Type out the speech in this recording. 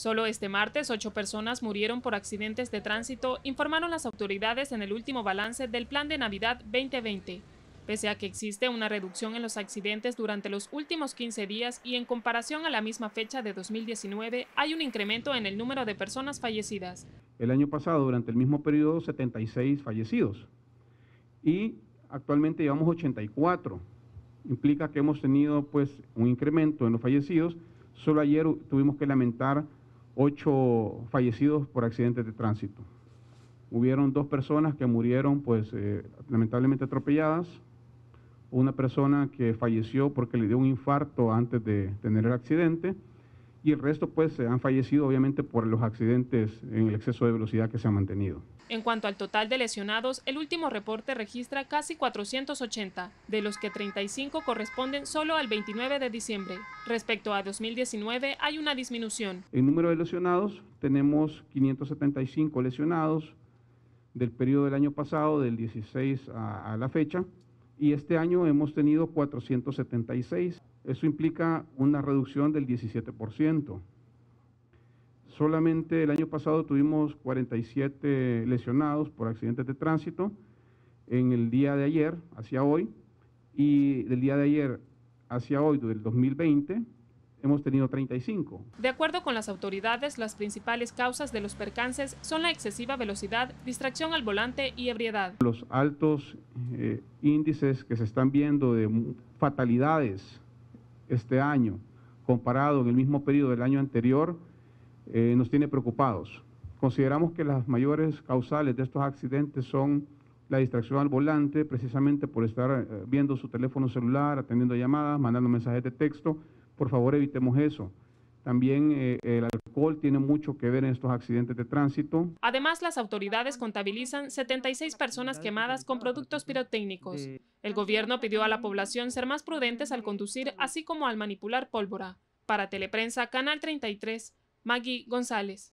Solo este martes, ocho personas murieron por accidentes de tránsito, informaron las autoridades en el último balance del Plan de Navidad 2020. Pese a que existe una reducción en los accidentes durante los últimos 15 días y en comparación a la misma fecha de 2019, hay un incremento en el número de personas fallecidas. El año pasado, durante el mismo periodo, 76 fallecidos. Y actualmente llevamos 84. Implica que hemos tenido pues un incremento en los fallecidos. Solo ayer tuvimos que lamentar ocho fallecidos por accidentes de tránsito. Hubieron dos personas que murieron, pues, eh, lamentablemente atropelladas, una persona que falleció porque le dio un infarto antes de tener el accidente, y el resto pues han fallecido obviamente por los accidentes en el exceso de velocidad que se ha mantenido. En cuanto al total de lesionados, el último reporte registra casi 480, de los que 35 corresponden solo al 29 de diciembre. Respecto a 2019 hay una disminución. En número de lesionados tenemos 575 lesionados del periodo del año pasado, del 16 a, a la fecha, y este año hemos tenido 476. Eso implica una reducción del 17%. Solamente el año pasado tuvimos 47 lesionados por accidentes de tránsito en el día de ayer hacia hoy y del día de ayer hacia hoy del 2020 hemos tenido 35. De acuerdo con las autoridades, las principales causas de los percances son la excesiva velocidad, distracción al volante y ebriedad. Los altos eh, índices que se están viendo de fatalidades este año, comparado en el mismo periodo del año anterior, eh, nos tiene preocupados. Consideramos que las mayores causales de estos accidentes son la distracción al volante, precisamente por estar eh, viendo su teléfono celular, atendiendo llamadas, mandando mensajes de texto. Por favor, evitemos eso. También eh, el alcohol tiene mucho que ver en estos accidentes de tránsito. Además, las autoridades contabilizan 76 personas quemadas con productos pirotécnicos. El gobierno pidió a la población ser más prudentes al conducir, así como al manipular pólvora. Para Teleprensa, Canal 33, Maggie González.